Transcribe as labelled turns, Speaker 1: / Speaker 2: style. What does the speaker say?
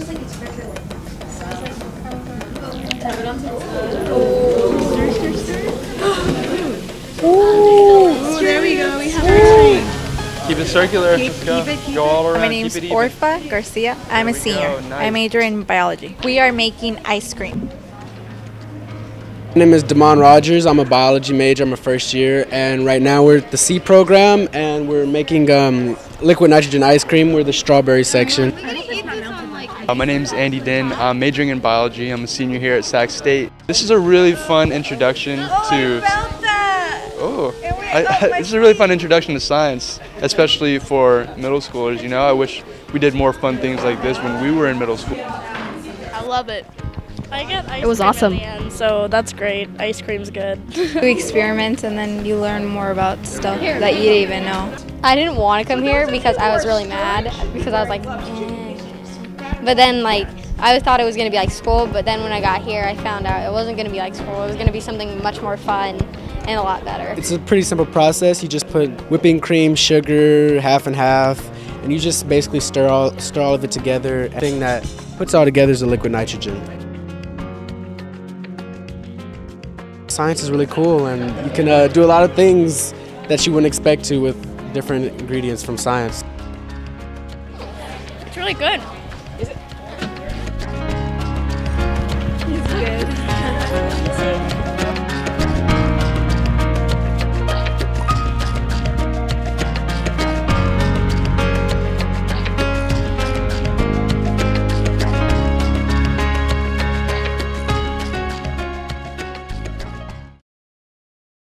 Speaker 1: Keep it circular. Let's go. Go all around.
Speaker 2: My
Speaker 1: keep
Speaker 2: name's
Speaker 1: it even.
Speaker 2: Orfa Garcia. I'm a senior.
Speaker 1: nice.
Speaker 2: I major in biology. We are making ice cream.
Speaker 3: My name is Damon Rogers. I'm a biology major. I'm a first year, and right now we're at the C program, and we're making um, liquid nitrogen ice cream. We're the strawberry section.
Speaker 1: Uh, my name's Andy Din. I'm majoring in biology. I'm a senior here at Sac State. This is a really fun introduction to. Oh, I, this is a really fun introduction to science, especially for middle schoolers. You know, I wish we did more fun things like this when we were in middle school.
Speaker 4: I love it. I get ice
Speaker 5: It was
Speaker 4: cream
Speaker 5: awesome.
Speaker 4: in the end, so that's great. Ice cream's good.
Speaker 2: You experiment and then you learn more about stuff that you didn't even know.
Speaker 5: I didn't want to come here because I was really mad because I was like, eh. But then like I thought it was gonna be like school, but then when I got here, I found out it wasn't gonna be like school. It was gonna be something much more fun and a lot better.
Speaker 3: It's a pretty simple process. You just put whipping cream, sugar, half and half, and you just basically stir all stir all of it together. The thing that puts all together is the liquid nitrogen. Science is really cool, and you can uh, do a lot of things that you wouldn't expect to with different ingredients from science.
Speaker 4: It's really good. Is it?